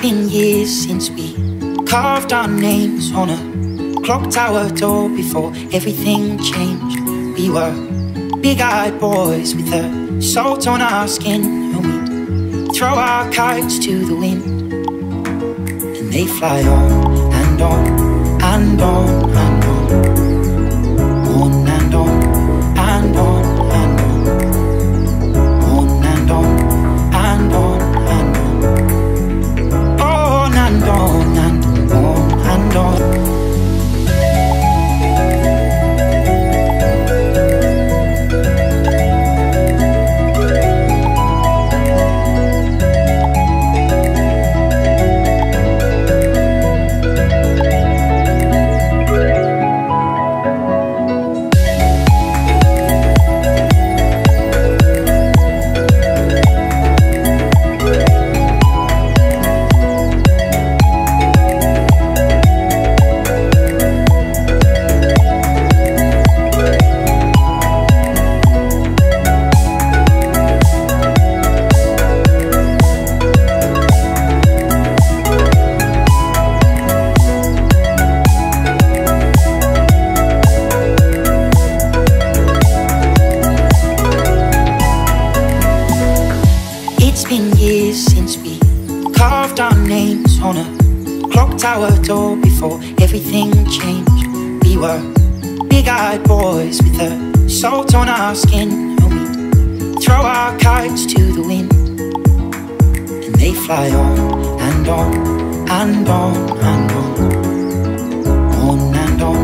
Been years since we carved our names on a clock tower door before everything changed. We were big eyed boys with the salt on our skin, and we'd throw our kites to the wind. And they fly on and on and on and on door before everything changed. We were big eyed boys with the salt on our skin, and we'd throw our kites to the wind. And they fly on and on and on and on, on and on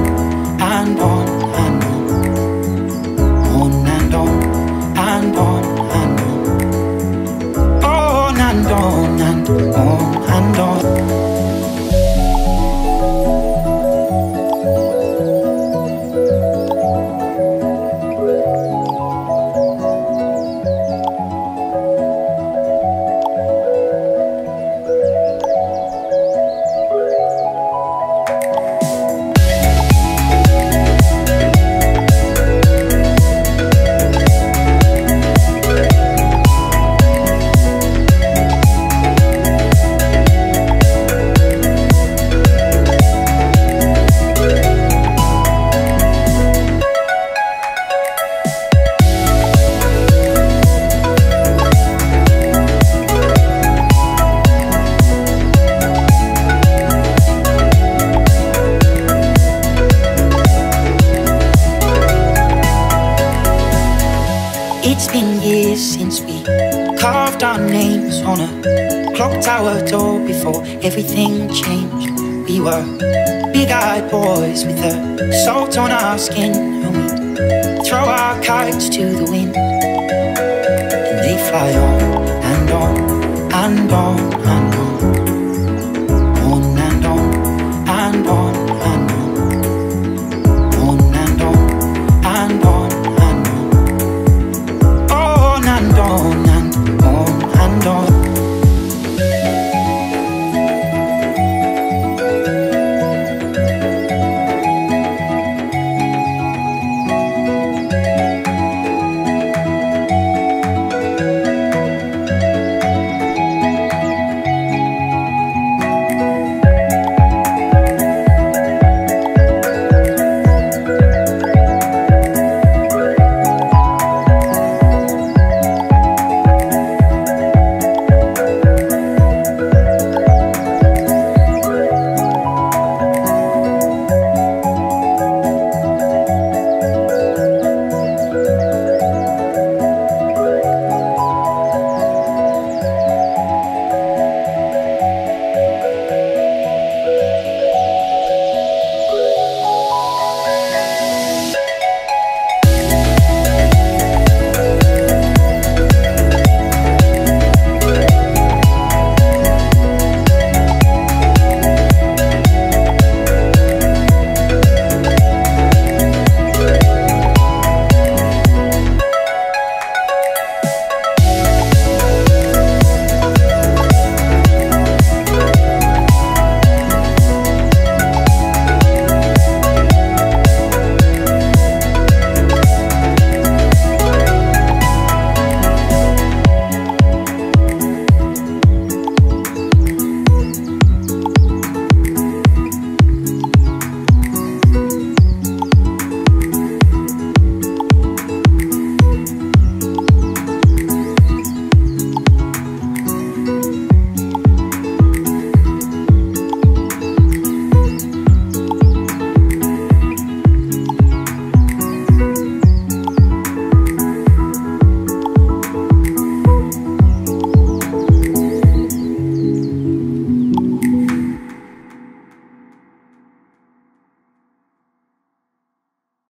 and on and on, on and on and on and on. On and on and on It's been years since we carved our names on a clock tower door before everything changed. We were big eyed boys with the salt on our skin, and we'd throw our kites to the wind. And they fly on and on and on and on.